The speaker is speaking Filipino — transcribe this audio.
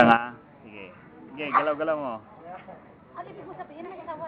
Nga. Sige. Sige, galaw-galaw mo. Ano ibig mo sabihin? May asawa?